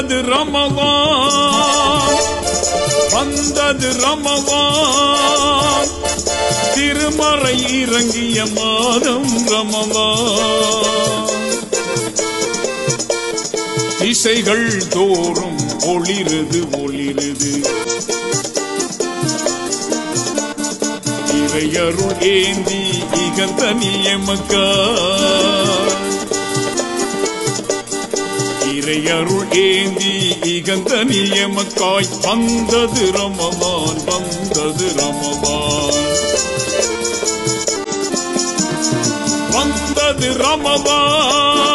வந்தது ரமவான். வந்தது ரமவான். திருமறை இறங்கிய மாதம் ரமவான். இசைகள் தோறும் ஒளிருது ஒளிருது. இறையருள் ஏந்தி இகந்தனில் எமக்கா இறையருள் ஏந்தி இகந்த நியமக்காய் வந்தது ரமவான் வந்தது ரமவான் வந்தது ரமவான்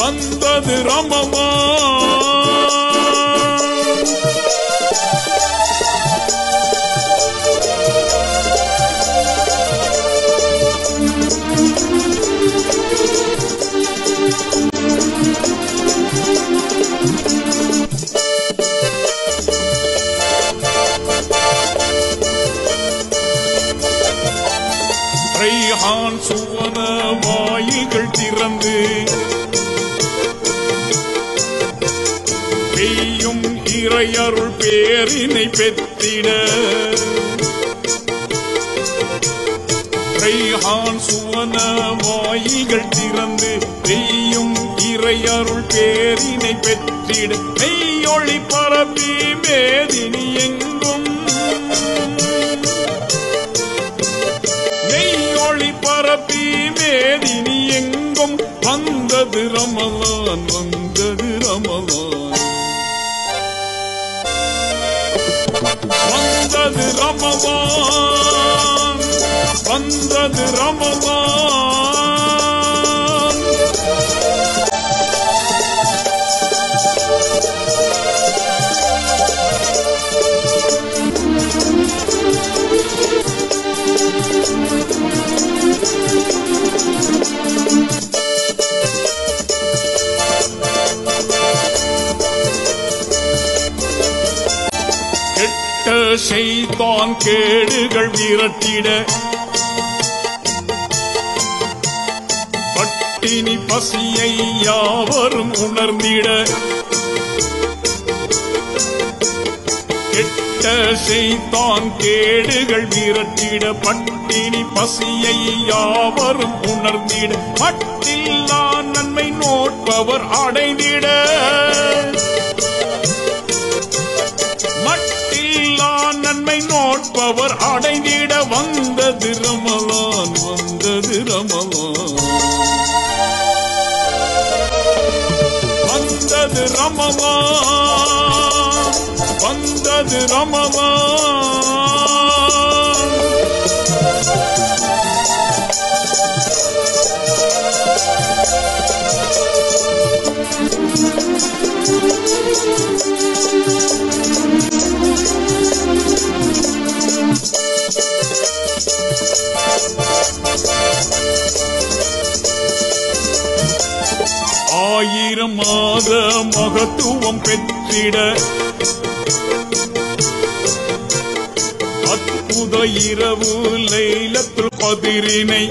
வந்தது ரமவான் இறையருள் பேரினை பெற்றிட. ரைஹான் சுவன வாயிகள் திறந்து பெய்யும் இறையருள் பேரினை பெற்றிட. மெய்யொளி பரப்பி மேதினி எங்கும். மெய்யொளி பரப்பி மேதினி எங்கும். வந்தது ரமலான் வந்து வந்தது ரமலான் வந்தது ரமலான் கெட்ட செய்தான் கேடுகள் விரட்டிட பட்டினி பசியை யாவரும் உணர்ந்திட. கெட்ட செய்தான் கேடுகள் விரட்டிட பட்டினி பசியை யாவரும் உணர்ந்திட. மட்டில்லா நன்மை நோட்பவர் அடைந்திட. அவர் அடைந்திட வந்தது ரமலான் வந்தது ரமலான். வந்தது ரமலான் வந்தது ரமலான். ஆயிரம் மாத மகத்துவம் பெற்றிட அற்புத இரவு லைலத்துல் பதிரினை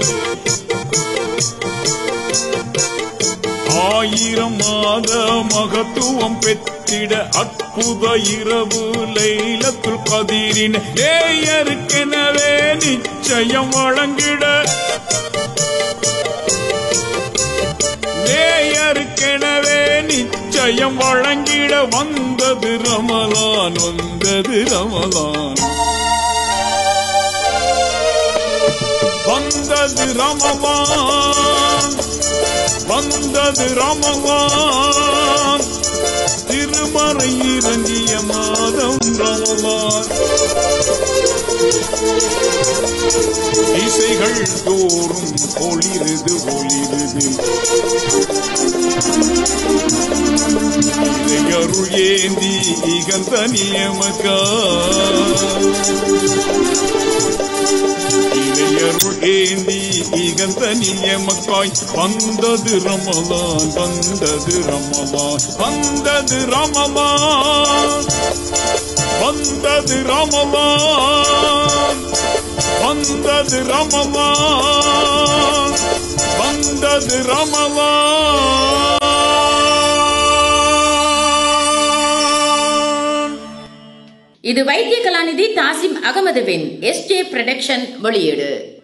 ஆயிரம் மாத மகத்துவம் பெற்றிட அற்புத இரவு லைலத்துள் கதிரினை. ஏயருக்கெனவே நிச்சயம் வழங்கிட. இதயம் வழங்கிட வந்தது ரமலான் வந்தது ரமலான். வந்தது ரமலான் வந்தது ரமலான். திருமறை இறங்கிய மாதம் ரமலான் இசைகள் தோறும் ஒளிருது ஒளிருது. இறையருள் ஏந்தி இகந்த நியமக்கா இறையருள் ஏந்தி இகந்த நியமக்காய் வந்தது ரமலான் வந்தது ரமலான் வந்தது ரமலான். வந்தது ரமலான். வந்தது ரமலான். வந்தது ரமலான். இது வைத்திய கலாநிதி தாசிம் அகமதுவின் எஸ்ஜே ப்ரொடக்ஷன் வெளியீடு.